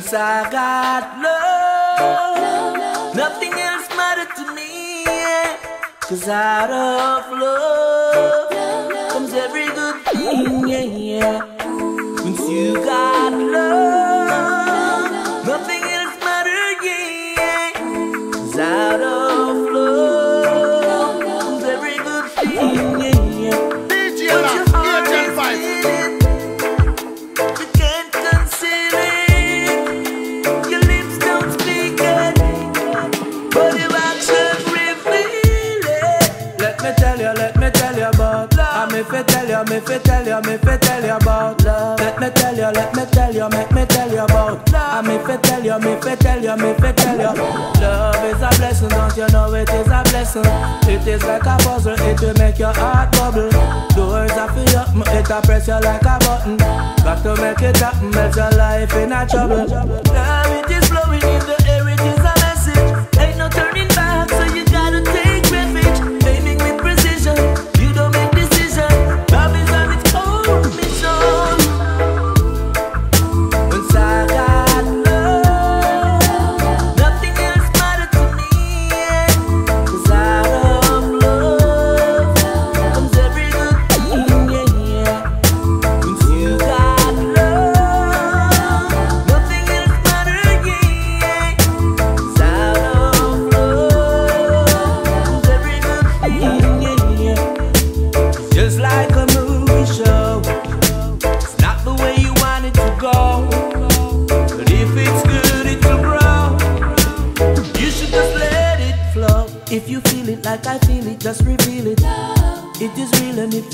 Once I got love, nothing else mattered to me. Yeah. Cause out of love comes every good thing. Yeah, yeah. Once you got me tell you, let me tell you about love. I'm if I tell you, me fi tell you, me fi tell you about love. Let me tell you, let me tell you, make me tell you about love. I'm if I tell you, me fi tell you, me fi tell you. Love is a blessing, don't you know it is a blessing? It is like a puzzle, it will make your heart bubble. Doors are for you, it a press you like a button. Got to make it happen, else your life in a trouble. Love it is flowing in the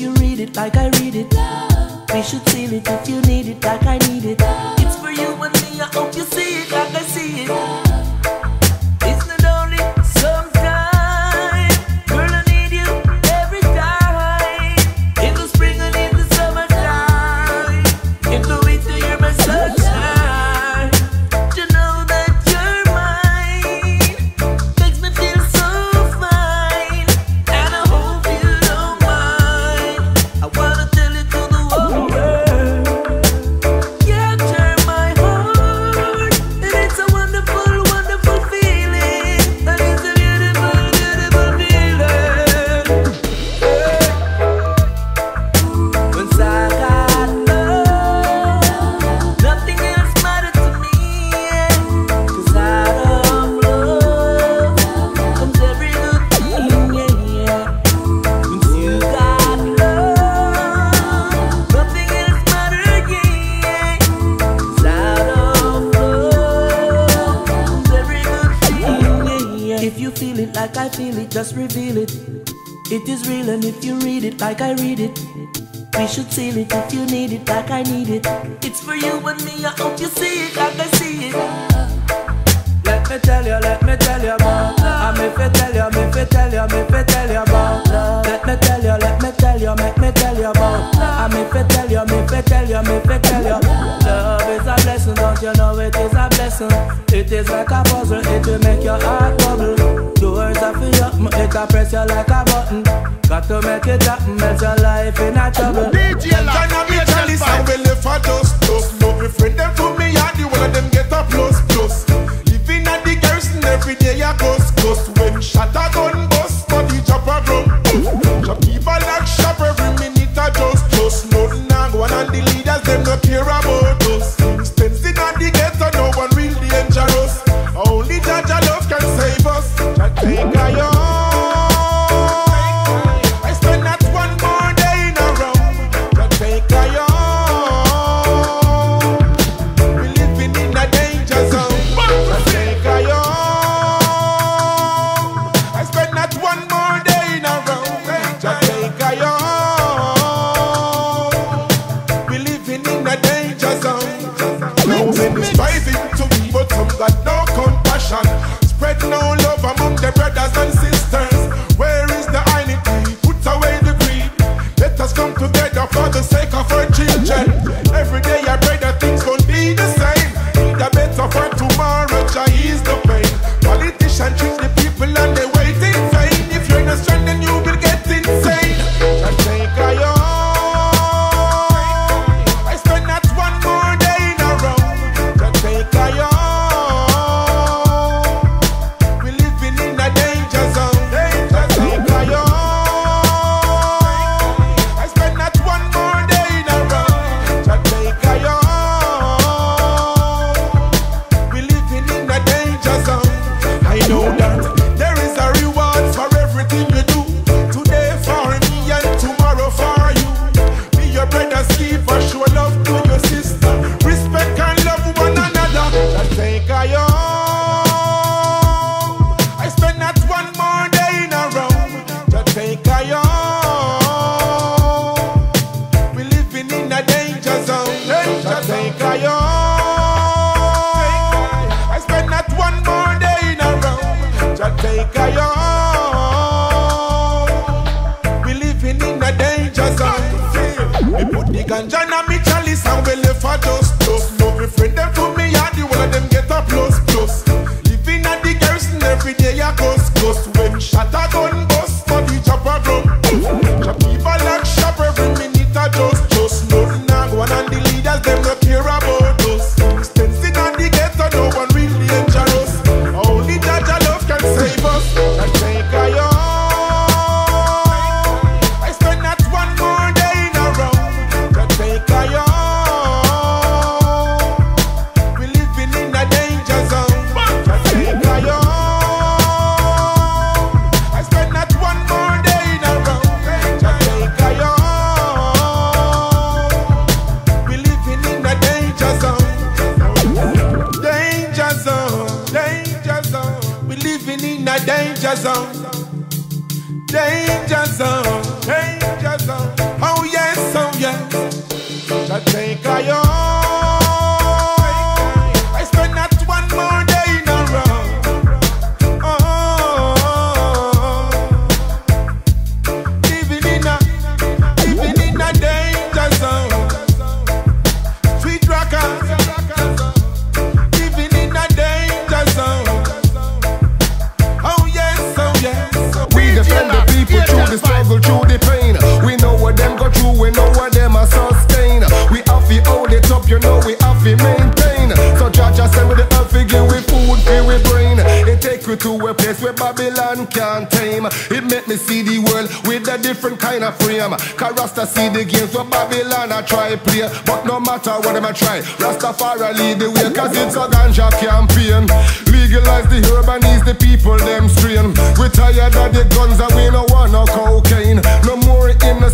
you read it like I read it, we should seal it if you need it like I need it. It's for you and me, I hope you see it like I see it. It's like I read it, we should seal it if you need it like I need it. It's for you and me, I hope you see it like I see it. Let me tell you, let me tell you about love. I'm if I tell you, me fi tell you, me fi tell you about love. Let me tell you, let me tell you, make me tell you about love. I'm if I tell you, me fi tell you, me fi tell you. Love is a blessing, don't you know it is a It is like a puzzle, it will make your heart bubble. Doors are for you, it a press you like a button. Got to make it happen, else your life in a trouble. DJ Lock, China be jealous Vibe. we live for just plus. Love me friend them to me and the one of them get a plus plus. Living at the garrison every day a ghost ghost. When shot a gun bust, body chop a gun bust. Shop people like shop every minute a just just. Nothing a go on the leaders them no care about us. Jah John and me chalice and we live for dust. No, no, we friend them to Jazão you know we have to maintain. So Jah send with the earth, give we food, give we brain. It take we to a place where Babylon can't tame. It make me see the world with a different kind of frame. Cause Rasta see the games where Babylon I try to play. But no matter what I try, Rastafari lead the way, cause it's a ganja campaign. Legalize the herb and ease the people them strain. We tired of the guns and we no want no cocaine. No more innocent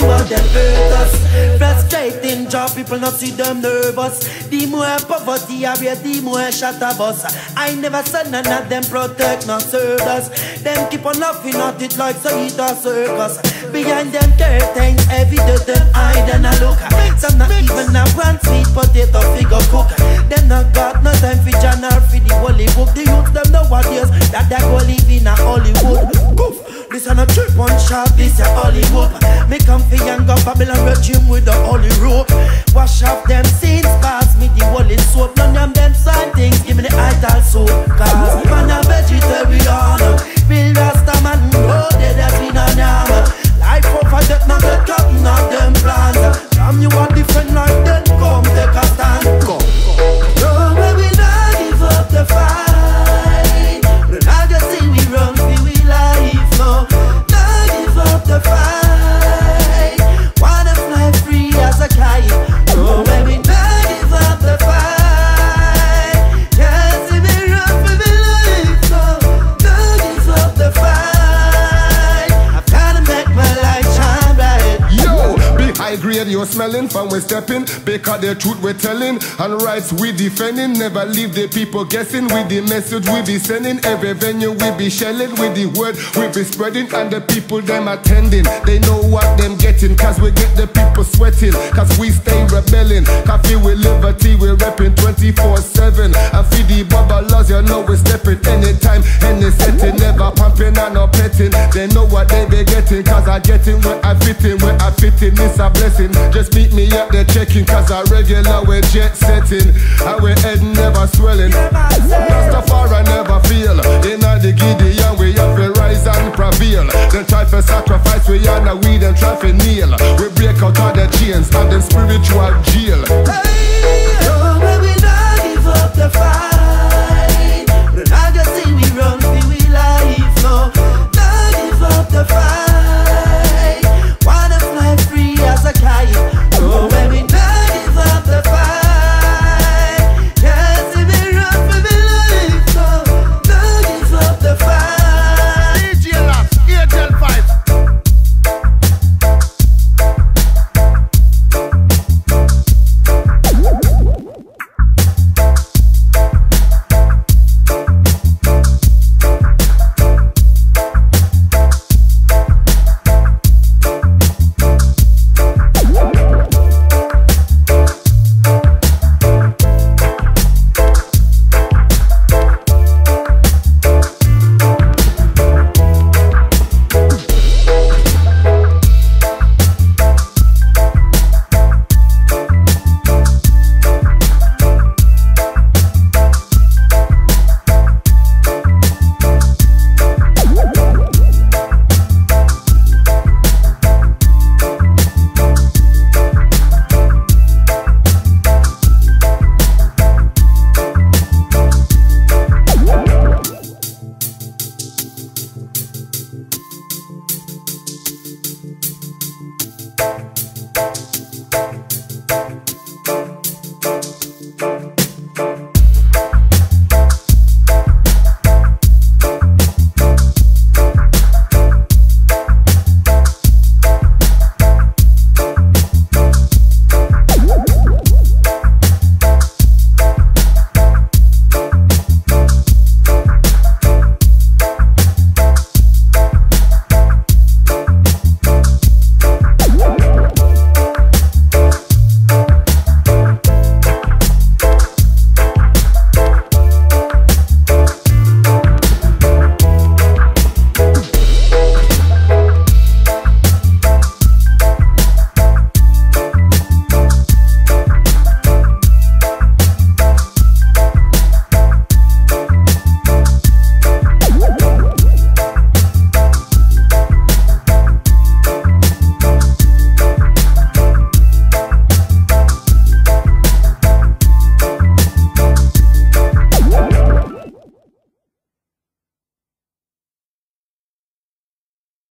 to them hurt us. Frustrating job, people not see them nervous. The more poverty I read, the more shatter bus. I never said none of them protect, not serve us. Them keep on laughing at it like so it a circus. Behind them curtains, every them hide and a look. Some not even a one sweet potato figure cook. Them not got no time for journal for the holy book. The youth them nowadays that they go live in a Hollywood. Goof. This a no trip on shop, this a Hollywood. Me come for young go Babylon regime with the holy rope. Wash off them sins, pass me the holy soap. None of them side things, give me the idol soap. Cause man a vegetarian, Bill Rasta man, no they that we no yam. Life over death, no get cutting out them plans. From you are different like from we stepping. Because the truth we're telling and rights we defending. Never leave the people guessing with the message we be sending. Every venue we be shelling with the word we be spreading. And the people them attending. They know what them getting. Cause we get the people sweating. Cause we stay rebelling. Coffee with liberty, we repping 24-7. And feed the bubblers, you know we stepping anytime, any setting. Never pumping and no petting. They know what they be getting. Cause I getting where I fit in, where I fit in. It's a blessing. Just meet me up there checking, cause I regular we're jet setting. And we head never swelling. Rastafari never feel. In the giddy and we have to rise and prevail. Then try for sacrifice, we and the weed and try for kneel. We break out all the chains and the spiritual jail. Hey, oh, we not give up the fight.